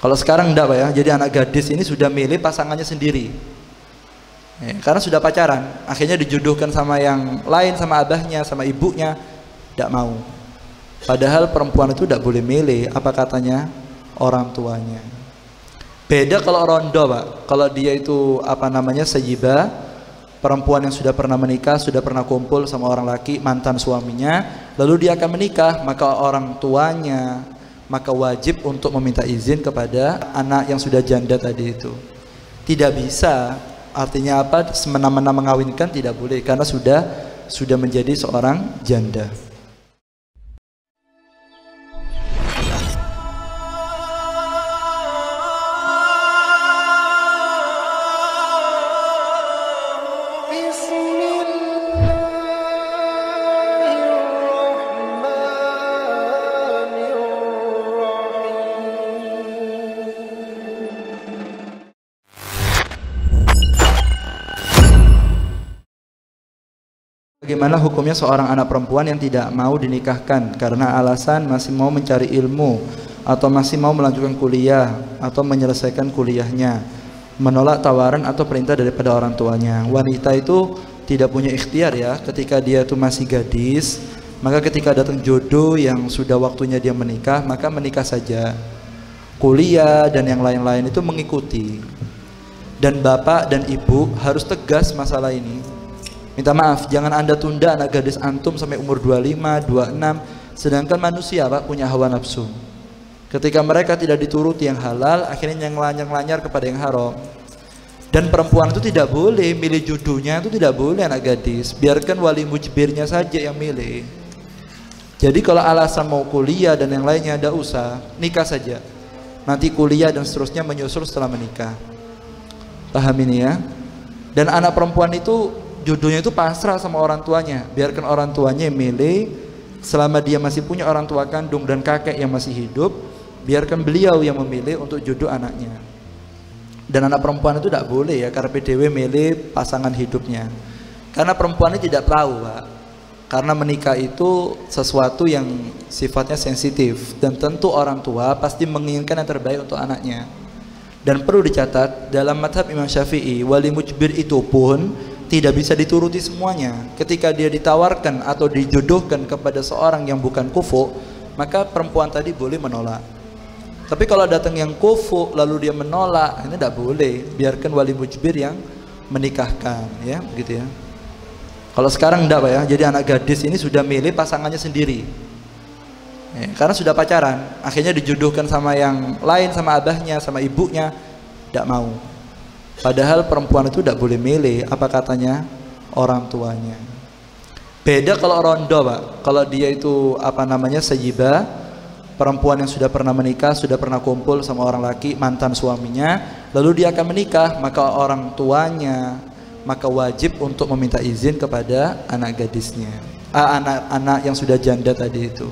Kalau sekarang enggak Pak ya. Jadi anak gadis ini sudah milih pasangannya sendiri. Ya, karena sudah pacaran, akhirnya dijodohkan sama yang lain, sama abahnya, sama ibunya, tidak mau. Padahal perempuan itu tidak boleh milih, apa katanya orang tuanya. Beda kalau rondo pak, kalau dia itu apa namanya sejiba, perempuan yang sudah pernah menikah, sudah pernah kumpul sama orang laki, mantan suaminya, lalu dia akan menikah, maka orang tuanya, maka wajib untuk meminta izin kepada anak yang sudah janda tadi itu. Tidak bisa, artinya apa? Semena-mena mengawinkan tidak boleh karena sudah sudah menjadi seorang janda. Bagaimana hukumnya seorang anak perempuan yang tidak mau dinikahkan karena alasan masih mau mencari ilmu atau masih mau melanjutkan kuliah atau menyelesaikan kuliahnya, menolak tawaran atau perintah daripada orang tuanya. Wanita itu tidak punya ikhtiar ya, ketika dia itu masih gadis, maka ketika datang jodoh yang sudah waktunya dia menikah, maka menikah saja. Kuliah dan yang lain-lain itu mengikuti. Dan bapak dan ibu harus tegas masalah ini Minta maaf, jangan Anda tunda anak gadis antum sampai umur 25, 26, sedangkan manusia Pak punya hawa nafsu. Ketika mereka tidak dituruti yang halal, akhirnya yang lanyar-lanyar kepada yang haram. Dan perempuan itu tidak boleh milih jodohnya itu tidak boleh anak gadis. Biarkan wali mujbirnya saja yang milih. Jadi kalau alasan mau kuliah dan yang lainnya ada usah, nikah saja. Nanti kuliah dan seterusnya menyusul setelah menikah. Paham ini ya? Dan anak perempuan itu jodohnya itu pasrah sama orang tuanya. Biarkan orang tuanya yang milih selama dia masih punya orang tua kandung dan kakek yang masih hidup biarkan beliau yang memilih untuk jodoh anaknya. Dan anak perempuan itu tidak boleh ya karena PDW milih pasangan hidupnya. Karena perempuan ini tidak tahu Pak. Karena menikah itu sesuatu yang sifatnya sensitif. Dan tentu orang tua pasti menginginkan yang terbaik untuk anaknya. Dan perlu dicatat dalam madhab Imam Syafi'i wali mujbir itu pun tidak bisa dituruti semuanya. Ketika dia ditawarkan atau dijodohkan kepada seorang yang bukan kufu, maka perempuan tadi boleh menolak. Tapi kalau datang yang kufu lalu dia menolak, ini tidak boleh. Biarkan wali mujbir yang menikahkan, ya, begitu ya. Kalau sekarang tidak pak ya, jadi anak gadis ini sudah milih pasangannya sendiri. Ya, karena sudah pacaran, akhirnya dijodohkan sama yang lain, sama abahnya, sama ibunya, tidak mau. Padahal perempuan itu tidak boleh milih apa katanya orang tuanya. Beda kalau rondo pak, kalau dia itu apa namanya sejiba, perempuan yang sudah pernah menikah, sudah pernah kumpul sama orang laki, mantan suaminya, lalu dia akan menikah, maka orang tuanya maka wajib untuk meminta izin kepada anak gadisnya, anak-anak yang sudah janda tadi itu.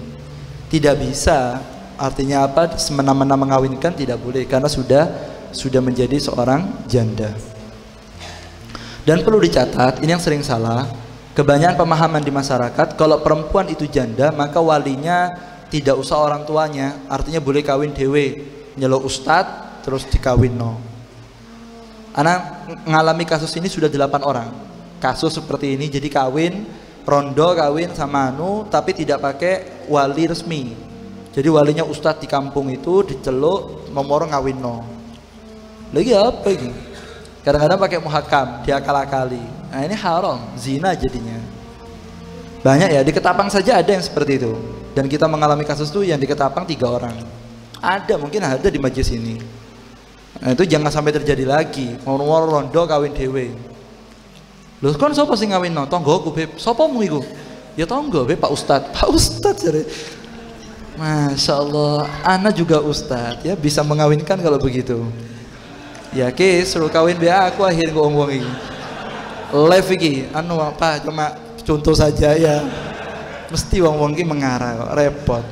Tidak bisa, artinya apa? Semena-mena mengawinkan tidak boleh karena sudah sudah menjadi seorang janda. Dan perlu dicatat, ini yang sering salah, kebanyakan pemahaman di masyarakat, kalau perempuan itu janda, maka walinya tidak usah orang tuanya, artinya boleh kawin dewe, nyelo ustad, terus dikawin no. Anak mengalami kasus ini sudah delapan orang. Kasus seperti ini jadi kawin, rondo kawin sama anu, tapi tidak pakai wali resmi. Jadi walinya ustadz di kampung itu diceluk nomor ngawin no lagi apa ini? Kadang-kadang pakai muhakam, dia akal-akali. Nah ini haram, zina jadinya. Banyak ya, di Ketapang saja ada yang seperti itu. Dan kita mengalami kasus itu yang di Ketapang tiga orang. Ada, mungkin ada di majlis ini. Nah itu jangan sampai terjadi lagi. Mau rondo kawin dewe. Siapa sih ngawin no? Tonggo aku beb. Siapa mu iku? Ya tonggo beb Pak Ustad. Pak Ustad jadi. Masya Allah, anak juga Ustad ya bisa mengawinkan kalau begitu. Ya ki suruh kawin biar aku akhir ngomong ngomong ini. Live iki anu apa cuma contoh saja ya. Mesti wong wong mengarah kok repot.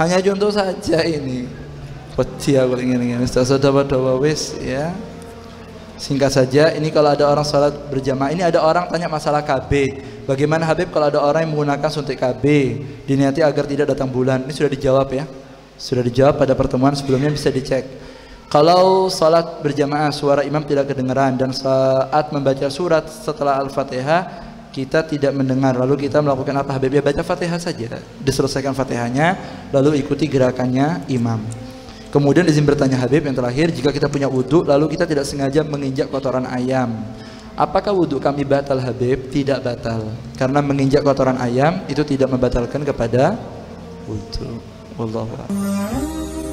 Hanya contoh saja ini. Peti aku ingin ingin. Sudah pada wis ya. Singkat saja, ini kalau ada orang sholat berjamaah, ini ada orang tanya masalah KB. Bagaimana Habib kalau ada orang yang menggunakan suntik KB, diniati agar tidak datang bulan? Ini sudah dijawab ya. Sudah dijawab pada pertemuan sebelumnya bisa dicek Kalau salat berjamaah suara imam tidak kedengaran dan saat membaca surat setelah Al-Fatihah kita tidak mendengar. Lalu kita melakukan apa? Habib ya baca Fatihah saja. Diselesaikan Fatihahnya lalu ikuti gerakannya imam. Kemudian izin bertanya Habib yang terakhir jika kita punya wudhu lalu kita tidak sengaja menginjak kotoran ayam. Apakah wudhu kami batal Habib? Tidak batal. Karena menginjak kotoran ayam itu tidak membatalkan kepada wudhu Wallahu a'lam